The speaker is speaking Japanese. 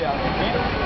Yeah.